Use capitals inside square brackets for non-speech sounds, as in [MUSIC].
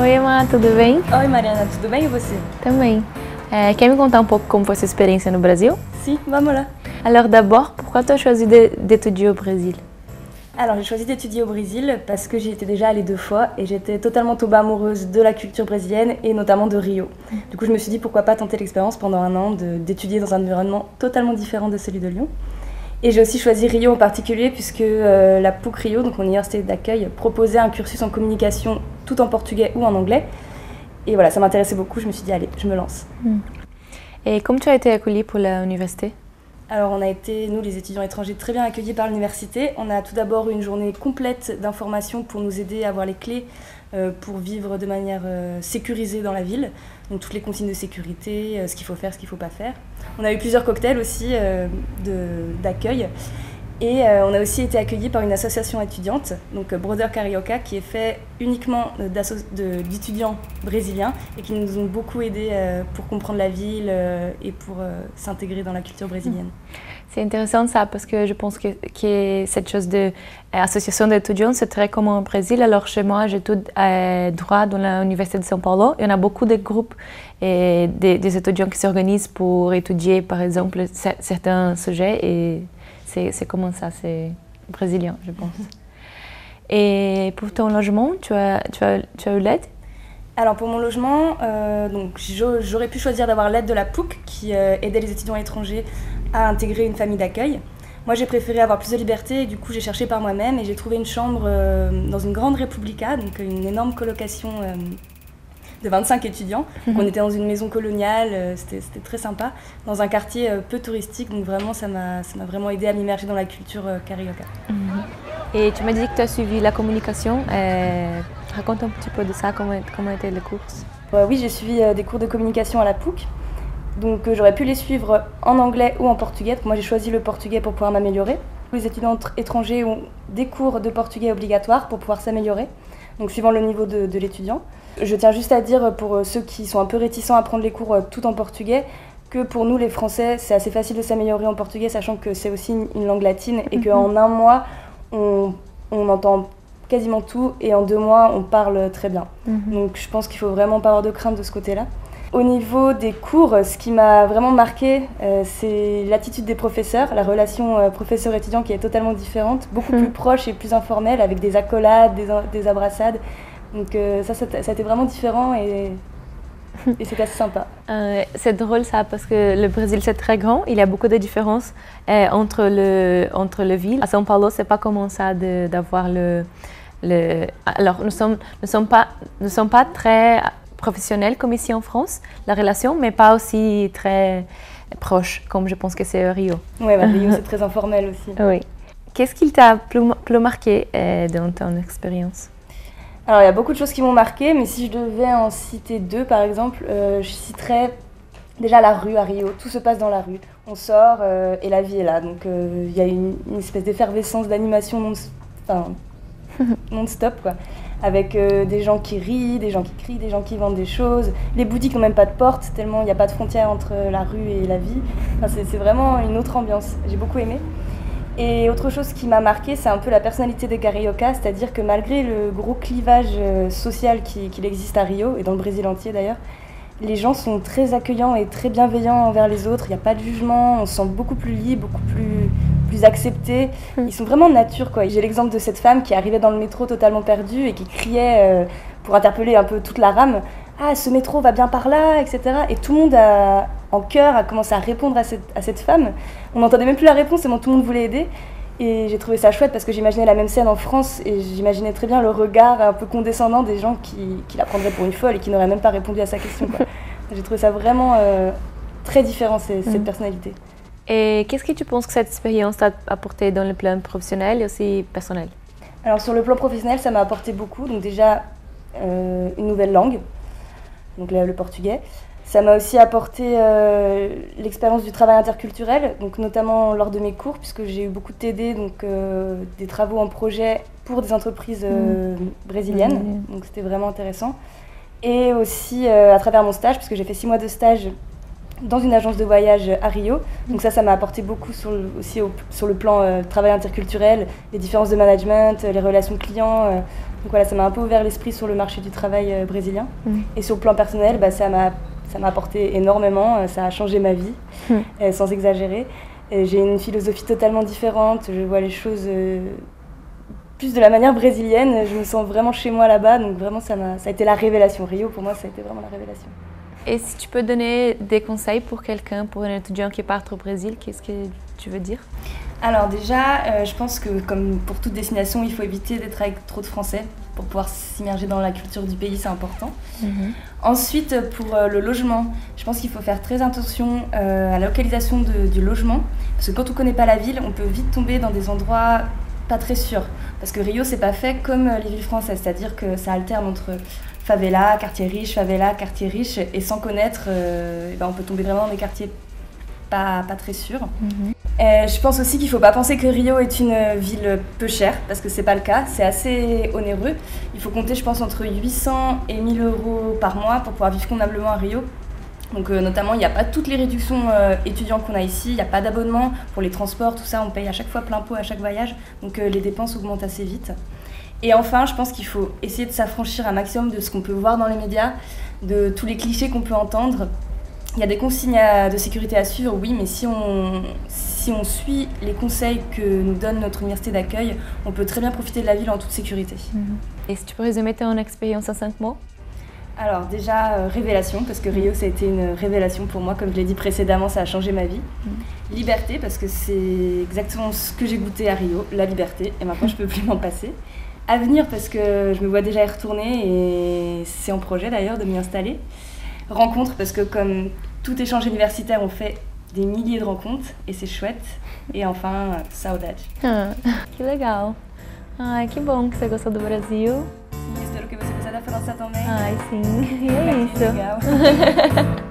Oi, Emma, tudo bem? Oi, Mariana, tudo bem? E você? Também. Quer me contar um pouco como foi sua experiência no Brasil? Si, vamos là. Alors d'abord, pourquoi tu as choisi d'étudier au Brésil? Alors, j'ai choisi d'étudier au Brésil parce que j'y étais déjà allée deux fois et j'étais totalement tombée amoureuse de la culture brésilienne et notamment de Rio. Du coup, je me suis dit pourquoi pas tenter l'expérience pendant un an d'étudier dans un environnement totalement différent de celui de Lyon. Et j'ai aussi choisi Rio en particulier puisque euh, la PUC Rio, donc mon université d'accueil, proposait un cursus en communication tout en portugais ou en anglais. Et voilà, ça m'intéressait beaucoup, je me suis dit allez, je me lance. Et comment tu as été accueillie pour l'université Alors on a été, nous les étudiants étrangers, très bien accueillis par l'université. On a tout d'abord une journée complète d'informations pour nous aider à avoir les clés euh, pour vivre de manière euh, sécurisée dans la ville. Donc toutes les consignes de sécurité, euh, ce qu'il faut faire, ce qu'il ne faut pas faire. On a eu plusieurs cocktails aussi d'accueil. Et euh, on a aussi été accueillis par une association étudiante, donc euh, Brother Carioca, qui est fait uniquement d'étudiants brésiliens et qui nous ont beaucoup aidés euh, pour comprendre la ville et pour s'intégrer dans la culture brésilienne. C'est intéressant ça parce que je pense que, que cette chose de euh, association d'étudiants, c'est très commun au Brésil. Alors chez moi, j'étudie euh, droit dans l'université de São Paulo. Il y en a beaucoup de groupes et des, des étudiants qui s'organisent pour étudier, par exemple, cer- certains sujets. Et c'est c'est comme ça, c'est brésilien, je pense. [LAUGHS] Et pour ton logement, tu as, tu as, tu as eu l'aide? Alors pour mon logement, euh, donc j'aurais pu choisir d'avoir l'aide de la POUC qui euh, aidait les étudiants étrangers à intégrer une famille d'accueil. Moi j'ai préféré avoir plus de liberté et du coup j'ai cherché par moi-même et j'ai trouvé une chambre euh, dans une grande Republica, donc une énorme colocation de 25 étudiants. Donc, on était dans une maison coloniale, c'était très sympa, dans un quartier peu touristique, donc vraiment ça m'a vraiment aidé à m'immerger dans la culture carioca. Et tu m'as dit que tu as suivi la communication. Raconte un petit peu de ça, comment, comment étaient les courses Euh, oui, j'ai suivi euh, des cours de communication à la POUC. Donc euh, j'aurais pu les suivre en anglais ou en portugais. Moi j'ai choisi le portugais pour pouvoir m'améliorer. Les étudiants tr- étrangers ont des cours de portugais obligatoires pour pouvoir s'améliorer, donc suivant le niveau de, de l'étudiant. Je tiens juste à dire pour ceux qui sont un peu réticents à prendre les cours tout en portugais que pour nous les Français c'est assez facile de s'améliorer en portugais sachant que c'est aussi une, une langue latine et qu'en un mois on, on entend quasiment tout et en deux mois on parle très bien. Donc je pense qu'il faut vraiment pas avoir de crainte de ce côté-là. Au niveau des cours, ce qui m'a vraiment marqué, euh, c'est l'attitude des professeurs, la relation euh, professeur-étudiant qui est totalement différente, beaucoup Mhm. plus proche et plus informelle, avec des accolades, des, des abrassades. Donc euh, ça, ça, a- ça a été vraiment différent et, et c'était assez sympa. Euh, c'est drôle ça parce que le Brésil c'est très grand, il y a beaucoup de différences euh, entre le entre les villes. À São Paulo c'est pas comme ça d'avoir le le. Alors nous sommes nous sommes pas nous sommes pas très professionnels comme ici en France la relation, mais pas aussi très proche comme je pense que c'est Rio. Ouais, bah, Rio, c'est [LAUGHS] très informel aussi. Oui. Qu'est-ce qui t'a plus, plus marqué euh, dans ton expérience? Alors, il y a beaucoup de choses qui m'ont marqué, mais si je devais en citer deux, par exemple, euh, je citerais déjà la rue à Rio. Tout se passe dans la rue. On sort euh, et la vie est là. Donc, il y a une, une espèce d'effervescence d'animation enfin, [LAUGHS] non-stop, quoi. Avec euh, des gens qui rient, des gens qui crient, des gens qui vendent des choses. Les boutiques n'ont même pas de porte, tellement il n'y a pas de frontière entre la rue et la vie. C'est vraiment une autre ambiance. J'ai beaucoup aimé. Et autre chose qui m'a marqué, c'est un peu la personnalité des Carioca, c'est-à-dire que malgré le gros clivage euh, social qui- qu'il existe à Rio, et dans le Brésil entier d'ailleurs, les gens sont très accueillants et très bienveillants envers les autres, il n'y a pas de jugement, on se sent beaucoup plus libre, beaucoup plus, plus accepté. Mm. Ils sont vraiment de nature. quoi. J'ai l'exemple de cette femme qui arrivait dans le métro totalement perdue et qui criait euh, pour interpeller un peu toute la rame Ah, ce métro va bien par là, etc. Et tout le monde a, en chœur a commencé à répondre à cette, à cette femme. On n'entendait même plus la réponse, tellement tout le monde voulait aider. Et j'ai trouvé ça chouette parce que j'imaginais la même scène en France et j'imaginais très bien le regard un peu condescendant des gens qui, qui la prendraient pour une folle et qui n'auraient même pas répondu à sa question. [LAUGHS] j'ai trouvé ça vraiment euh, très différent, ces- cette Mhm. personnalité. Et qu'est-ce que tu penses que cette expérience t'a apporté dans le plan professionnel et aussi personnel? Alors sur le plan professionnel, ça m'a apporté beaucoup. Donc déjà euh, une nouvelle langue, donc le, le portugais. Ça m'a aussi apporté euh, l'expérience du travail interculturel, donc notamment lors de mes cours, puisque j'ai eu beaucoup de TD, donc euh, des travaux en projet pour des entreprises euh, brésiliennes. Mhm. Donc c'était vraiment intéressant. Et aussi à travers mon stage, puisque j'ai fait six mois de stage dans une agence de voyage à Rio. Donc ça, ça m'a apporté beaucoup sur le- aussi au- sur le plan euh, travail interculturel, les différences de management, euh, les relations clients. euh, Donc voilà, ça m'a un peu ouvert l'esprit sur le marché du travail euh, brésilien. Et sur le plan personnel, bah, ça m'a ça m'a apporté énormément, ça a changé ma vie, sans exagérer. J'ai une philosophie totalement différente, je vois les choses plus de la manière brésilienne, je me sens vraiment chez moi là-bas, donc vraiment ça, m'a- ça a été la révélation. Rio, pour moi, ça a été vraiment la révélation. Et si tu peux donner des conseils pour quelqu'un, pour un étudiant qui part au Brésil, qu'est-ce que tu veux dire? Alors déjà, euh, je pense que comme pour toute destination, il faut éviter d'être avec trop de Français pour pouvoir s'immerger dans la culture du pays, c'est important. Ensuite, pour euh, le logement, je pense qu'il faut faire très attention euh, à la localisation de- du logement, parce que quand on ne connaît pas la ville, on peut vite tomber dans des endroits pas très sûrs. Parce que Rio, c'est pas fait comme les villes françaises, c'est-à-dire que ça alterne entre favela, quartier riche, favela, quartier riche, et sans connaître, euh, eh ben, on peut tomber vraiment dans des quartiers pas, pas très sûrs. Euh, je pense aussi qu'il ne faut pas penser que Rio est une ville peu chère, parce que c'est pas le cas, c'est assez onéreux. Il faut compter, je pense, entre 800 et 1000 euros par mois pour pouvoir vivre convenablement à Rio. Donc euh, notamment, il n'y a pas toutes les réductions euh, étudiants qu'on a ici, il n'y a pas d'abonnement pour les transports, tout ça, on paye à chaque fois plein pot à chaque voyage, donc euh, les dépenses augmentent assez vite. Et enfin, je pense qu'il faut essayer de s'affranchir un maximum de ce qu'on peut voir dans les médias, de tous les clichés qu'on peut entendre. Il y a des consignes à- de sécurité à suivre, oui, mais si on, si on suit les conseils que nous donne notre université d'accueil, on peut très bien profiter de la ville en toute sécurité. Et si tu peux résumer ton expérience en cinq mots? Alors déjà, euh, révélation, parce que Rio, ça a été une révélation pour moi, comme je l'ai dit précédemment, ça a changé ma vie. Liberté, parce que c'est exactement ce que j'ai goûté à Rio, la liberté, et maintenant je peux plus m'en passer. Avenir, parce que je me vois déjà y retourner, et c'est en projet d'ailleurs de m'y installer. Rencontre, parce que comme tout échange universitaire, on fait des milliers de rencontres, et c'est chouette. Et enfin, saudade. Ah, que legal. Ai, que bom que você gostou do Brasil. Espero que você gostou da França também. Ai, sim. E é Que isso. legal. [LAUGHS]